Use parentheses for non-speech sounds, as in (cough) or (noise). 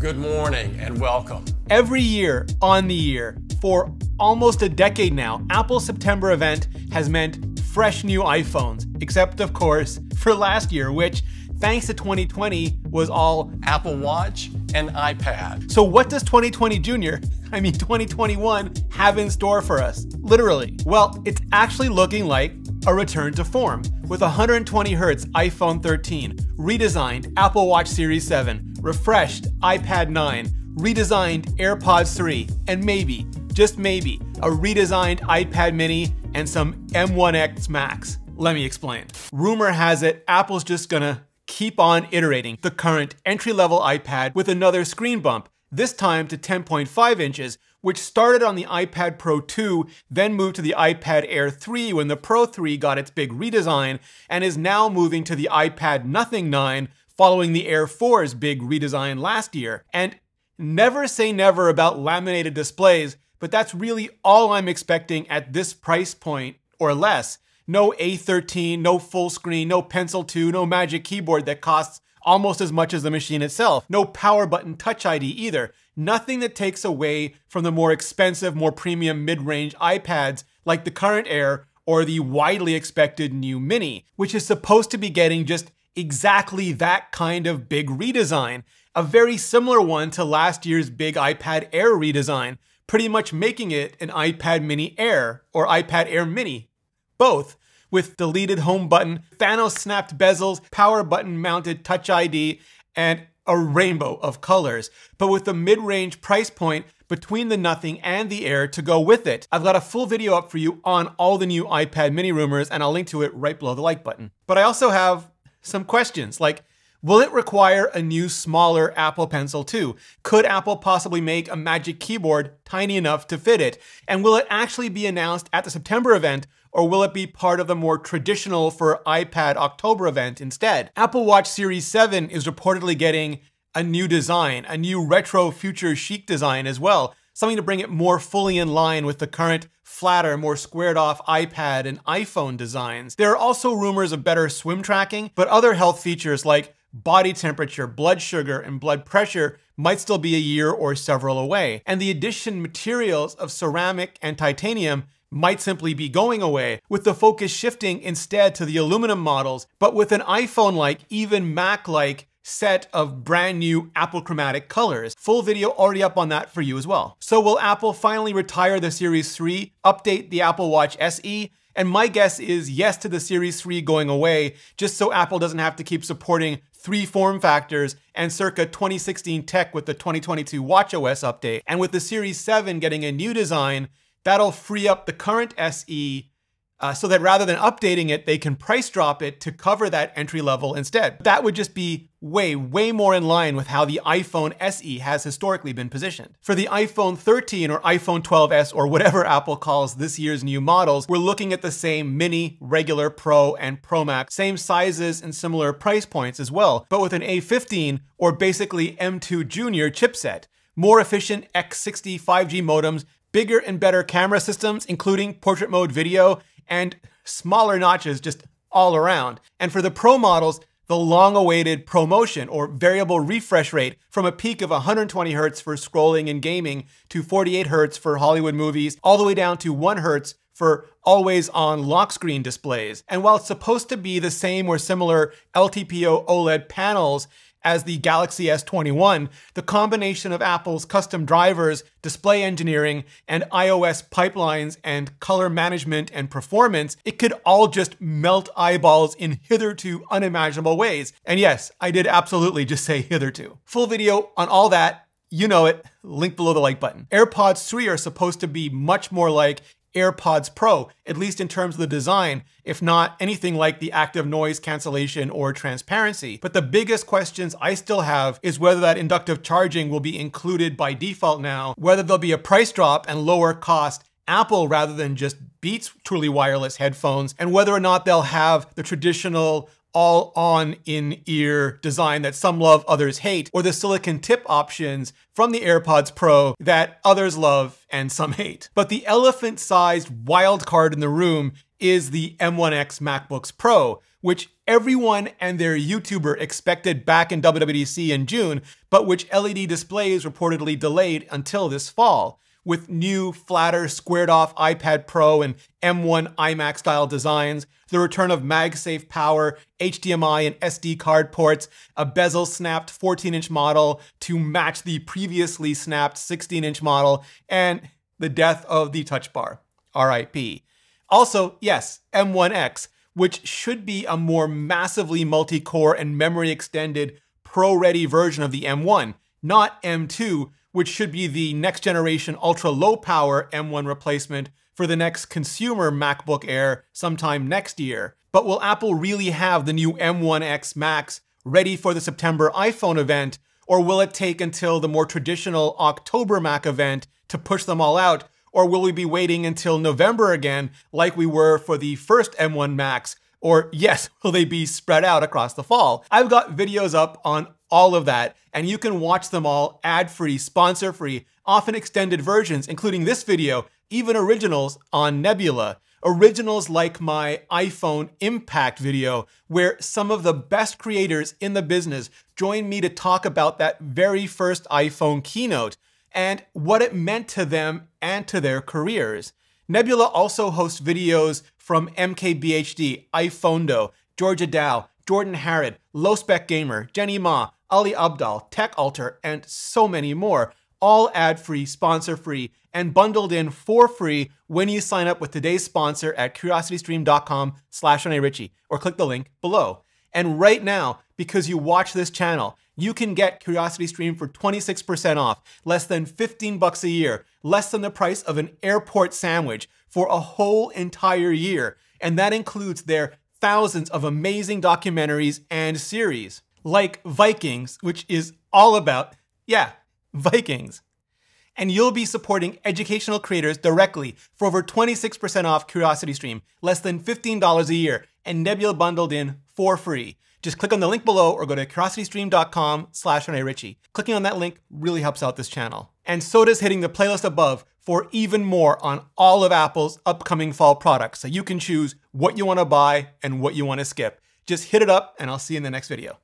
Good morning and welcome. Every year on the year, for almost a decade now, Apple's September event has meant fresh new iPhones, except of course (laughs) for last year, which thanks to 2020 was all Apple Watch and iPad. So what does 2020 Junior, (laughs) I mean 2021, have in store for us? Literally. Well, it's actually looking like a return to form with 120 Hz iPhone 13, redesigned Apple Watch Series 7, refreshed iPad 9, redesigned AirPods 3, and maybe, just maybe, a redesigned iPad mini and some M1X Macs. Let me explain. Rumor has it Apple's just gonna keep on iterating the current entry-level iPad with another screen bump, this time to 10.5 inches, which started on the iPad Pro 2, then moved to the iPad Air 3 when the Pro 3 got its big redesign, and is now moving to the iPad Nothing 9 following the Air 4's big redesign last year. And never say never about laminated displays, but that's really all I'm expecting at this price point or less. No A13, no full screen, no Pencil 2, no Magic Keyboard that costs almost as much as the machine itself. No power button Touch ID either. Nothing that takes away from the more expensive, more premium mid-range iPads like the current Air or the widely expected new Mini, which is supposed to be getting just exactly that kind of big redesign. A very similar one to last year's big iPad Air redesign, pretty much making it an iPad Mini Air or iPad Air Mini. Both with deleted home button, Thanos snapped bezels, power button mounted Touch ID, and a rainbow of colors, but with a mid-range price point between the Nothing and the Air to go with it. I've got a full video up for you on all the new iPad mini rumors, and I'll link to it right below the like button. But I also have some questions, like, Will it require a new smaller Apple Pencil 2? Could Apple possibly make a Magic Keyboard tiny enough to fit it? And will it actually be announced at the September event or will it be part of the more traditional for iPad October event instead? Apple Watch Series 7 is reportedly getting a new design, a new retro future chic design as well, something to bring it more fully in line with the current flatter, more squared off iPad and iPhone designs. There are also rumors of better swim tracking, but other health features like body temperature, blood sugar, and blood pressure might still be a year or several away. And the Edition materials of ceramic and titanium might simply be going away, with the focus shifting instead to the aluminum models, but with an iPhone-like, even Mac-like set of brand new Apple chromatic colors. Full video already up on that for you as well. So will Apple finally retire the Series 3, update the Apple Watch SE, and my guess is yes to the Series 3 going away, just so Apple doesn't have to keep supporting three form factors and circa 2016 tech with the 2022 WatchOS update. And with the Series 7 getting a new design, That'll free up the current SE uh, so that rather than updating it, they can price drop it to cover that entry level instead. That would just be way, way more in line with how the iPhone SE has historically been positioned. For the iPhone 13 or iPhone 12s or whatever (laughs) Apple calls this year's new models, we're looking at the same mini, regular, Pro, and Pro Max, same sizes and similar price points as well, but with an A15 or basically M2 Junior chipset more efficient X60 5G modems, bigger and better camera systems, including portrait mode video, and smaller notches just all around. And for the Pro models, the long-awaited ProMotion or variable refresh rate from a peak of 120 Hz for scrolling and gaming to 48 Hz for Hollywood movies, all the way down to 1 Hz for always on lock screen displays. And while it's supposed to be the same or similar LTPO OLED panels as the Galaxy S21, the combination of Apple's custom drivers, display engineering, and iOS pipelines and color management and performance, it could all just melt eyeballs in hitherto unimaginable ways. And yes, I did absolutely just say hitherto. Full video on all that, you know it, link below the like button. AirPods 3 are supposed to be much more like AirPods Pro, at least in terms of the design, if not anything like the active noise cancellation or transparency. But the biggest questions I still have is whether that inductive charging will be included by default now, whether there'll be a price drop and lower cost Apple rather than just Beats truly wireless headphones, and whether or not they'll have the traditional all on in ear design that some love, others hate, or the silicon tip options from the AirPods Pro that others love and some hate. But the elephant sized wild card in the room is the M1X MacBooks Pro, which everyone and their YouTuber expected back in WWDC in June, but which LED displays reportedly delayed until this fall with new, flatter, squared off iPad Pro and M1 iMac style designs, the return of MagSafe power, HDMI and SD card ports, a bezel snapped 14 inch model to match the previously snapped 16 inch model, and the death of the touch bar. RIP. Also, yes, M1X, which should be a more massively multi core and memory extended pro ready version of the M1, not M2, which should be the next generation ultra low power M1 replacement for the next consumer MacBook Air sometime next year. But will Apple really have the new M1X Macs ready for the September iPhone event, or will it take until the more traditional October Mac event to push them all out, or will we be waiting until November again, like we were for the first M1 Macs? Or yes, (laughs) will they be spread out across the fall? I've got videos up on all of that, and you can watch them all ad-free, sponsor-free, often extended versions, including this video, even originals on Nebula. Originals like my iPhone Impact video, where some of the best creators in the business joined me to talk about that very first iPhone keynote and what it meant to them and to their careers. Nebula also hosts videos from MKBHD, iPhonedo, Georgia Dow, Jordan Harrod, Low Spec Gamer, Jenny Ma, Ali Abdaal, TechAltar, and so many more, all ad-free, sponsor-free, and bundled in for free when you sign up with today's sponsor at curiositystream.com slash Ritchie, or click the link below. And right now, because you watch this channel, you can get CuriosityStream for 26% off, less than 15 bucks a year, less than the price of an airport sandwich for a whole entire year. And that includes their thousands of amazing documentaries and series like Vikings, which is all about, yeah, Vikings. And you'll be supporting educational creators directly for over 26% off CuriosityStream, less than $15 a year, and Nebula bundled in for free. Just click on the link below or go to curiositystream.com slash Ritchie. Clicking on that link really helps out this channel. And so does hitting the playlist above for even more on all of Apple's upcoming fall products so you can choose what you want to buy and what you want to skip. Just hit it up and I'll see you in the next video.